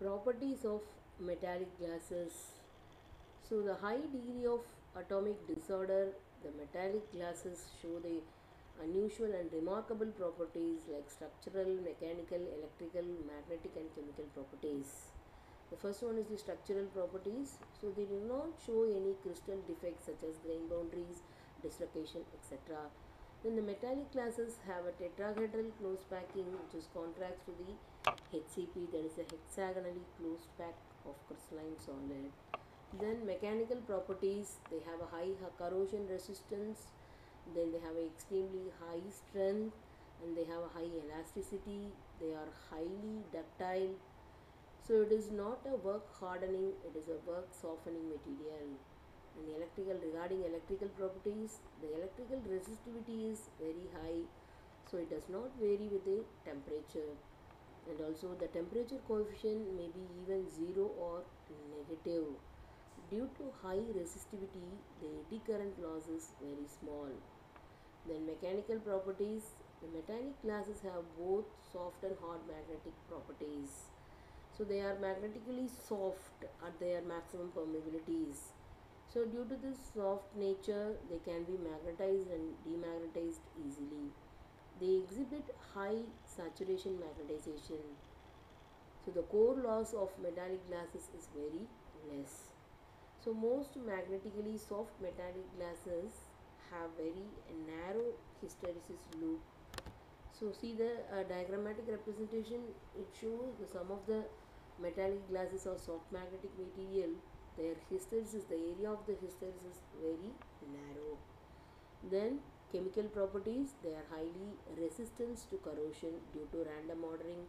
Properties of metallic glasses. So, the high degree of atomic disorder, the metallic glasses show the unusual and remarkable properties like structural, mechanical, electrical, magnetic, and chemical properties. The first one is the structural properties. So, they do not show any crystal defects such as grain boundaries, dislocation, etc. Then the metallic glasses have a tetrahedral closed packing which is contrast to the HCP that is a hexagonally closed pack of crystalline solid. Then mechanical properties they have a high corrosion resistance, then they have extremely high strength and they have a high elasticity, they are highly ductile. So it is not a work hardening, it is a work softening material and electrical regarding electrical properties the electrical resistivity is very high. So it does not vary with the temperature. And also the temperature coefficient may be even 0 or negative. Due to high resistivity the eddy current loss is very small. Then mechanical properties. The metallic glasses have both soft and hard magnetic properties. So they are magnetically soft at their maximum permeabilities so due to this soft nature, they can be magnetized and demagnetized easily. They exhibit high saturation magnetization. So the core loss of metallic glasses is very less. So most magnetically soft metallic glasses have very narrow hysteresis loop. So see the uh, diagrammatic representation, it shows the sum of the metallic glasses or soft magnetic material their hysteresis the area of the hysteresis is very narrow. Then chemical properties they are highly resistant to corrosion due to random ordering.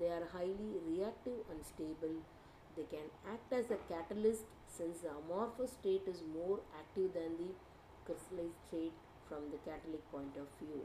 They are highly reactive and stable. They can act as a catalyst since the amorphous state is more active than the crystallized state from the catalytic point of view